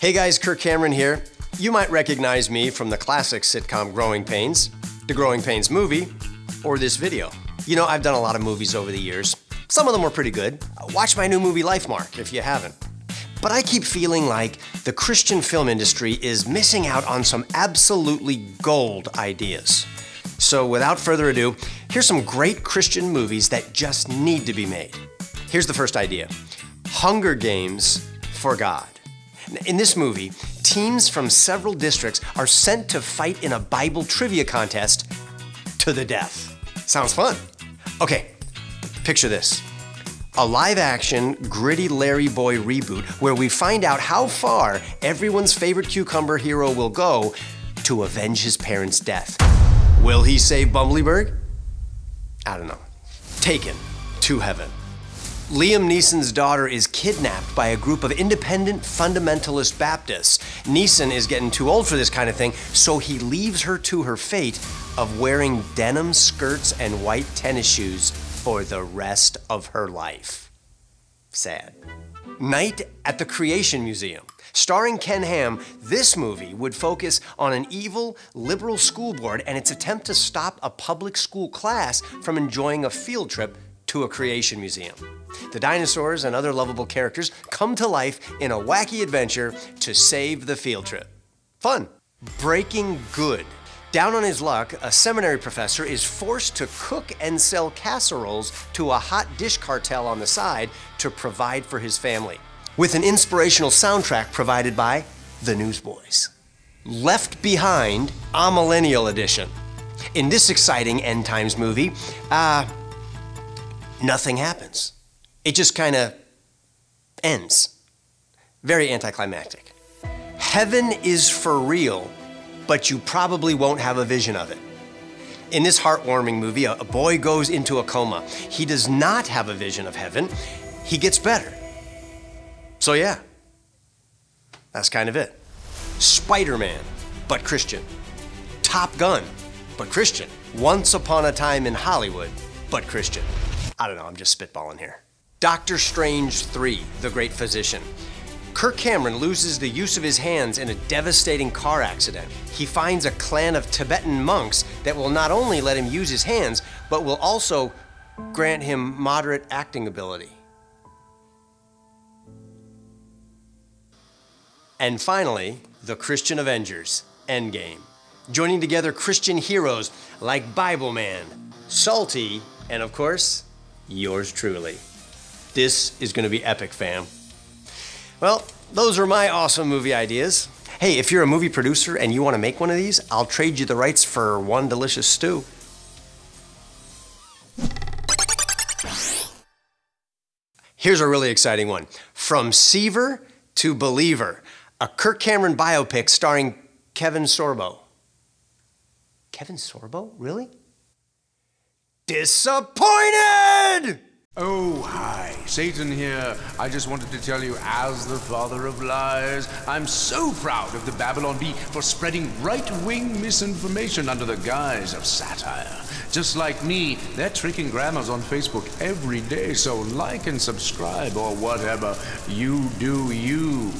Hey guys, Kirk Cameron here. You might recognize me from the classic sitcom Growing Pains, the Growing Pains movie, or this video. You know, I've done a lot of movies over the years. Some of them were pretty good. Watch my new movie Lifemark if you haven't. But I keep feeling like the Christian film industry is missing out on some absolutely gold ideas. So without further ado, here's some great Christian movies that just need to be made. Here's the first idea Hunger Games for God. In this movie, teams from several districts are sent to fight in a Bible trivia contest to the death. Sounds fun. Okay, picture this a live action, gritty Larry Boy reboot where we find out how far everyone's favorite cucumber hero will go to avenge his parents' death. Will he save Bumblyburg? I don't know. Taken to heaven. Liam Neeson's daughter is kidnapped by a group of independent fundamentalist Baptists. Neeson is getting too old for this kind of thing, so he leaves her to her fate of wearing denim skirts and white tennis shoes for the rest of her life. Sad. Night at the Creation Museum. Starring Ken Ham, this movie would focus on an evil liberal school board and its attempt to stop a public school class from enjoying a field trip to a creation museum. The dinosaurs and other lovable characters come to life in a wacky adventure to save the field trip. Fun. Breaking Good. Down on his luck, a seminary professor is forced to cook and sell casseroles to a hot dish cartel on the side to provide for his family, with an inspirational soundtrack provided by the Newsboys. Left Behind, a Millennial Edition. In this exciting end times movie, uh, nothing happens. It just kind of ends. Very anticlimactic. Heaven is for real but you probably won't have a vision of it. In this heartwarming movie, a boy goes into a coma. He does not have a vision of heaven, he gets better. So, yeah, that's kind of it. Spider Man, but Christian. Top Gun, but Christian. Once Upon a Time in Hollywood, but Christian. I don't know, I'm just spitballing here. Doctor Strange 3, The Great Physician. Kirk Cameron loses the use of his hands in a devastating car accident. He finds a clan of Tibetan monks that will not only let him use his hands, but will also grant him moderate acting ability. And finally, the Christian Avengers Endgame. Joining together Christian heroes like Bible Man, Salty, and of course, yours truly. This is going to be epic, fam. Well, those are my awesome movie ideas. Hey, if you're a movie producer and you want to make one of these, I'll trade you the rights for one delicious stew. Here's a really exciting one. From Seaver to Believer, a Kirk Cameron biopic starring Kevin Sorbo. Kevin Sorbo? Really? Disappointed! Satan here. I just wanted to tell you, as the father of lies, I'm so proud of the Babylon Bee for spreading right wing misinformation under the guise of satire. Just like me, they're tricking grammars on Facebook every day, so like and subscribe or whatever. You do you.